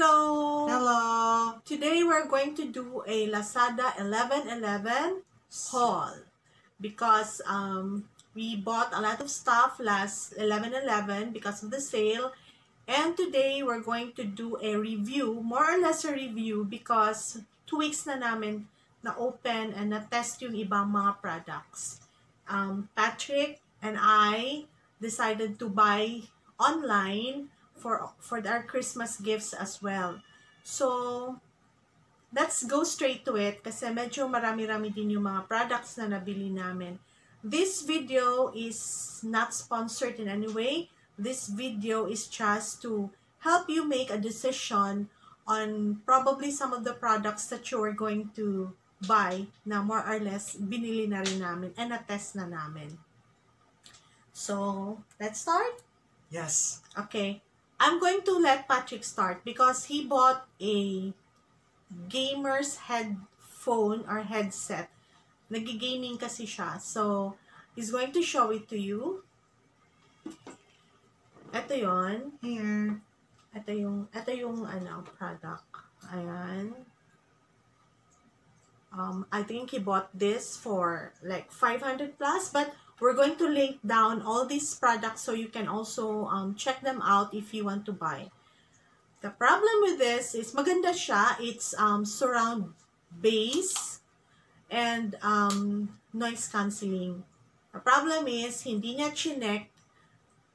Hello! Hello! Today we're going to do a Lazada 1111 haul because um, we bought a lot of stuff last 1111 because of the sale and today we're going to do a review, more or less a review because two weeks na namin na open and na test yung ibang mga products. Um, Patrick and I decided to buy online for for our Christmas gifts as well. So, let's go straight to it kasi medyo marami-rami din yung mga products na nabili namin. This video is not sponsored in any way. This video is just to help you make a decision on probably some of the products that you are going to buy na more or less binili na rin namin and na-test na namin. So, let's start? Yes. Okay. I'm going to let Patrick start because he bought a gamer's headphone or headset. Nagigaming kasi siya. So, he's going to show it to you. Ito yon Here. Ito yung, ito yung ano, product. Ayan. Um, I think he bought this for like 500 plus, but we're going to link down all these products so you can also um, check them out if you want to buy. The problem with this is maganda siya. It's um, surround bass and um, noise cancelling. The problem is, hindi niya chinek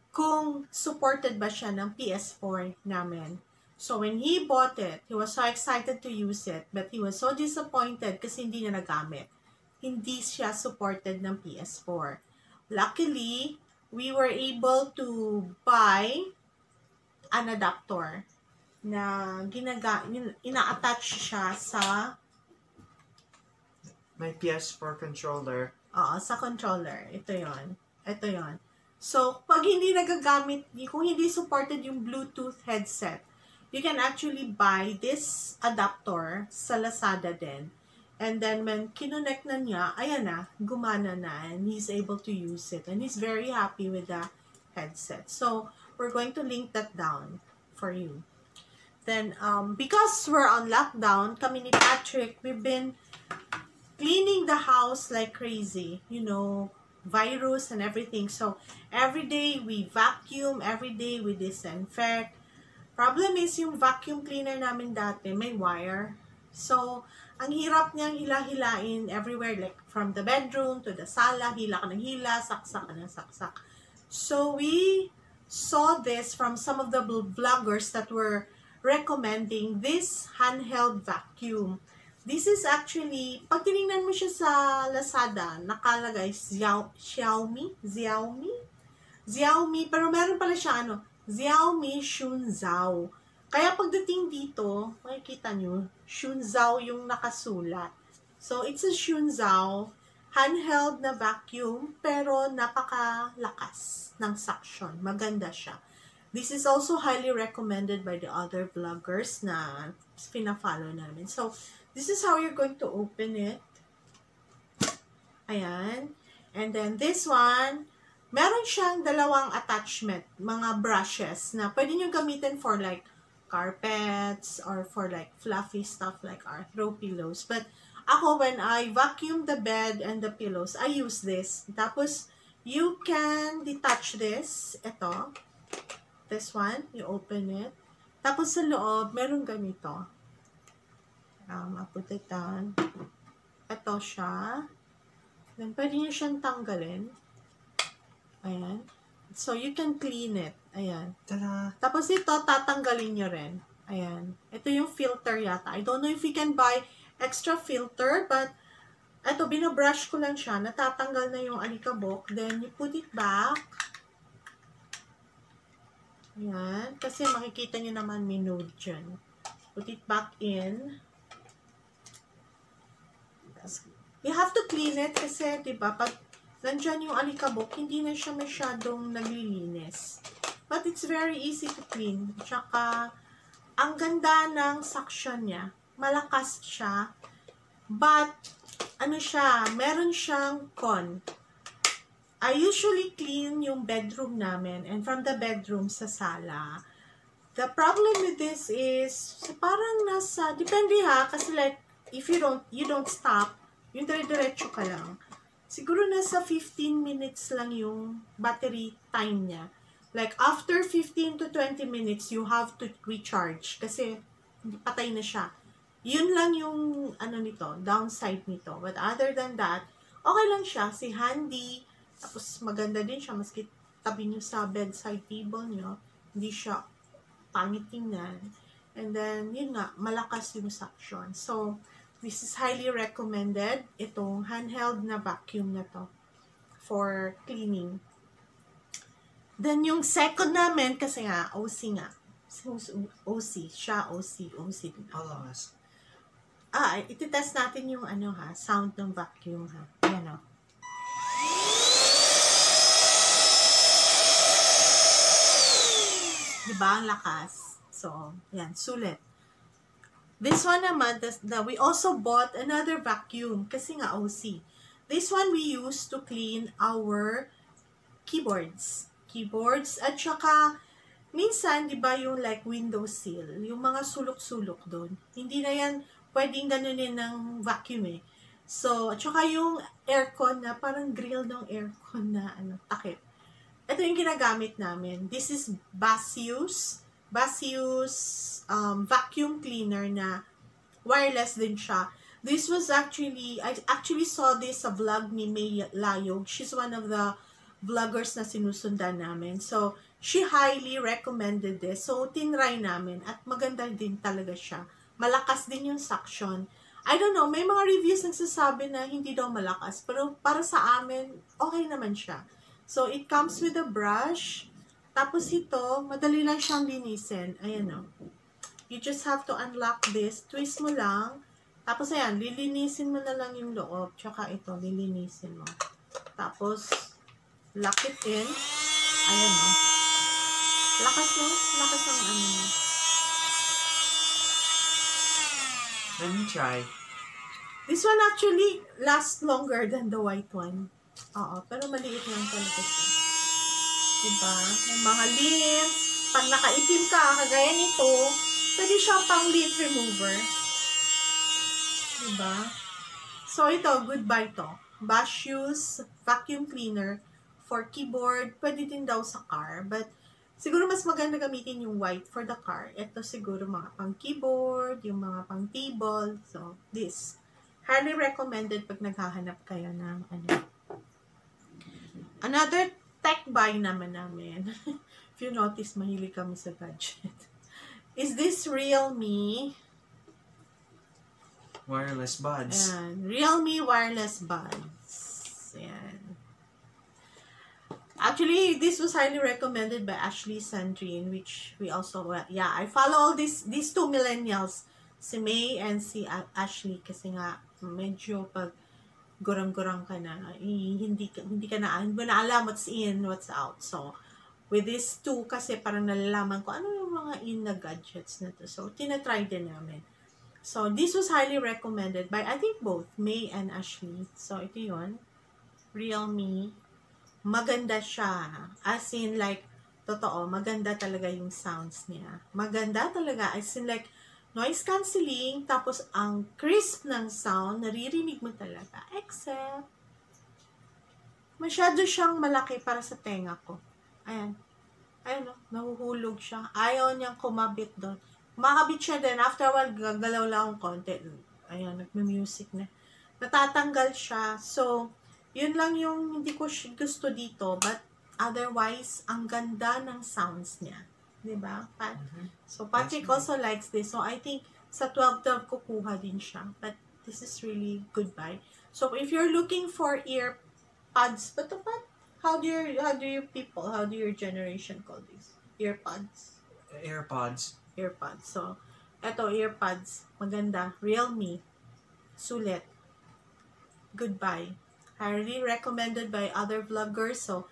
kung supported ba siya ng PS4 namin. So, when he bought it, he was so excited to use it, but he was so disappointed kasi hindi niya nagamit. Hindi siya supported ng PS4. Luckily, we were able to buy an adapter na ginaga ina-attach siya sa My PS4 controller. Oo, sa controller. Ito yon Ito yon So, pag hindi nagagamit, kung hindi supported yung Bluetooth headset, you can actually buy this adapter sa Lazada din. And then, when kinonect na niya, ayan na, gumana na, and he's able to use it. And he's very happy with the headset. So, we're going to link that down for you. Then, um, because we're on lockdown, kami ni Patrick, we've been cleaning the house like crazy. You know, virus and everything. So, every day we vacuum, every day we disinfect. Problem is, yung vacuum cleaner namin dati, may wire. So, ang hirap niyang hila-hilain everywhere, like from the bedroom to the sala, hila ka ng hila, saksak ka ng saksak. So, we saw this from some of the vloggers that were recommending this handheld vacuum. This is actually, pag tinignan mo siya sa Lazada, nakalagay Xiaomi, Xiaomi, Xiaomi, pero meron pala siya ano, Xiaomi Shunzhao. Kaya pagdating dito, makikita nyo, Shunzhao yung nakasulat. So, it's a Shunzhao handheld na vacuum, pero napakalakas ng suction. Maganda siya. This is also highly recommended by the other vloggers na pina-follow namin. So, this is how you're going to open it. Ayan. And then, this one, meron siyang dalawang attachment, mga brushes na pwede nyo gamitin for like carpets or for like fluffy stuff like our throw pillows. But ako, when I vacuum the bed and the pillows, I use this. Tapos, you can detach this. Ito. This one. You open it. Tapos sa loob, meron ganito. Um, I'll put it down. Ito siya. Then, pwede nyo siyang tanggalin. Ayan. So, you can clean it. Ayan. Tada! Tapos ito, tatanggalin nyo rin. Ayan. Ito yung filter yata. I don't know if you can buy extra filter, but ito, binabrush ko lang siya. Natatanggal na yung alikabok. Then, you put it back. Ayan. Kasi makikita nyo naman may node dyan. Put it back in. You have to clean it kasi, di ba, pag nandyan yung alikabok, hindi na siya masyadong naglilinis. But it's very easy to clean. Tsaka, ang ganda ng suction niya. Malakas siya. But, ano siya, meron siyang con. I usually clean yung bedroom namin and from the bedroom sa sala. The problem with this is, parang nasa, depende ha, kasi like, if you don't, you don't stop, yung dire-diretso ka lang, siguro nasa 15 minutes lang yung battery time niya. Like, after 15 to 20 minutes, you have to recharge kasi patay na siya. Yun lang yung, ano nito, downside nito. But other than that, okay lang siya. Si handy, tapos maganda din siya, maski tabi nyo sa bedside table nyo, hindi siya pangit tingnan. And then, yun nga, malakas yung suction. So, this is highly recommended, itong handheld na vacuum na to for cleaning. Then, yung second namin, kasi nga, OC nga. OC, siya OC, OC. Alas. Ah, ititest natin yung ano ha, sound ng vacuum ha. Ayan o. Diba? Ang lakas. So, yan. Sulit. This one naman, the, the, we also bought another vacuum kasi nga OC. This one we use to clean our keyboards. Keyboards at saka minsan, di ba yung like window sill, yung mga sulok-sulok doon. Hindi na yan pwedeng ganunin ng vacuum eh. So, at saka yung aircon na parang grill ng aircon na ano, takip ito yung ginagamit namin. This is Basius. Basius um, vacuum cleaner na wireless din siya. This was actually, I actually saw this sa vlog ni May Layog. She's one of the vloggers na sinusundan namin. So, she highly recommended this. So, tinry namin at maganda din talaga siya. Malakas din yung suction. I don't know, may mga reviews nagsasabi na hindi daw malakas. Pero para sa amin, okay naman siya. So, it comes with a brush. Tapos ito, madali lang siyang linisin. Ayan o. You just have to unlock this. Twist mo lang. Tapos ayan, lilinisin mo na lang yung loob. Tsaka ito, lilinisin mo. Tapos, lock it in. Ayan o. Lakas mo. Lakas ng ano. Let me try. This one actually lasts longer than the white one. Oo, pero maliit lang talaga siya. Diba? May mga. Pag nakaitim ka, kagaya nito, pwede siya pang lint remover. Diba? So, ito, goodbye to. Bash Vacuum Cleaner for keyboard. Pwede din daw sa car. But, siguro mas maganda gamitin yung white for the car. Ito siguro mga pang keyboard, yung mga pang table. So, this. Highly recommended pag naghahanap kayo ng ano, Another tech buy naman namin. If you notice, mahilig kami sa gadget. Is this Realme? Wireless buds. Ayan. Realme wireless buds. Ayan. Actually, this was highly recommended by Ashley Sandrine, which we also, yeah, I follow all these, these two millennials, si May and si Ashley, kasi nga, medyo pag gurang-gurang ka na, eh, hindi, hindi ka na, hindi na alam what's in, what's out. So, with these two, kasi parang nalalaman ko, ano yung mga in na gadgets na to. So, tinatry din namin. So, this was highly recommended by, I think both, May and Ashley. So, ito yun. Realme. Maganda siya. As in, like, totoo, maganda talaga yung sounds niya. Maganda talaga. As in, like, noise cancelling, tapos ang crisp ng sound, naririnig mo talaga. Except, masyado siyang malaki para sa tenga ko. Ayan. Ayan, no? nahuhulog siya. Ayaw niyang kumabit doon. Makabit siya din. After a while, gagalaw lang akong konti. Ayan, nagme-music na. Natatanggal siya. So, yun lang yung hindi ko gusto dito. But, otherwise, ang ganda ng sounds niya. 'Di ba? Pat Mhm. So Patrick also likes this. So I think sa 12 12 kukuha din siya. But this is really good buy. So if you're looking for ear pods, but what? How do your how do you people, how do your generation call this? Earpods. AirPods. Earpods. So eto earpods, maganda. Realme. Sulit. Goodbye. Highly recommended by other vloggers. So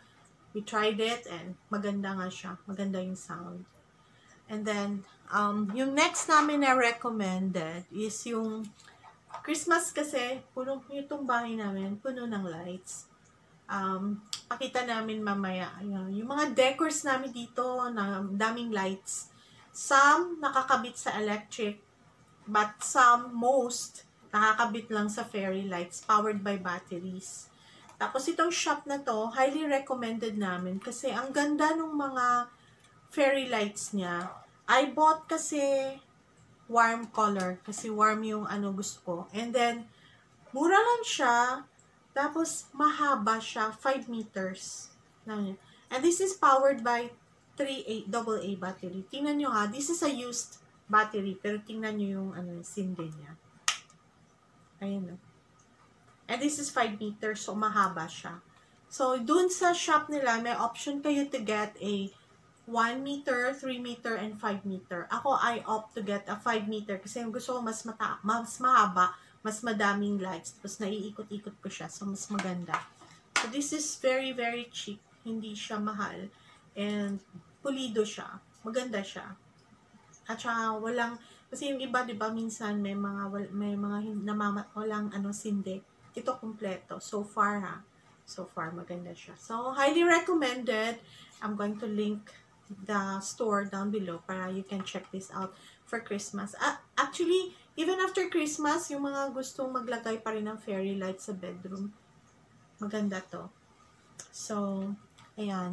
we tried it and maganda nga siya. Maganda yung sound. And then, um, yung next namin na recommended is yung Christmas kasi, puno itong bahay namin, puno ng lights. Um, pakita namin mamaya. Ayun, yung mga decors namin dito, na daming lights. Some nakakabit sa electric, but some, most, nakakabit lang sa fairy lights powered by batteries. Tapos itong shop na to, highly recommended namin kasi ang ganda ng mga fairy lights niya. I bought kasi warm color kasi warm yung ano gusto ko. And then, mura lang siya. Tapos, mahaba siya. 5 meters. And this is powered by 3A AA battery. Tingnan nyo ha. This is a used battery. Pero tingnan nyo yung ano, sindi niya. Ayan o. And this is 5 meters. So, mahaba siya. So, dun sa shop nila, may option kayo to get a 1 meter, 3 meter, and 5 meter. Ako, I opt to get a 5 meter kasi gusto ko mas, mata mas mahaba, mas madaming lights. Tapos naiikot-ikot ko siya. So, mas maganda. So, this is very, very cheap. Hindi siya mahal. And, pulido siya. Maganda siya. At saka, walang, kasi yung iba, di ba, minsan may mga, may mga namama, walang ano, sindi. Ito, kompleto. So far, ha. So far, maganda siya. So, highly recommended. I'm going to link the store down below para you can check this out for Christmas. Ah, actually, even after Christmas, yung mga gustong maglagay pa rin ng fairy lights sa bedroom, maganda to. So, ayan.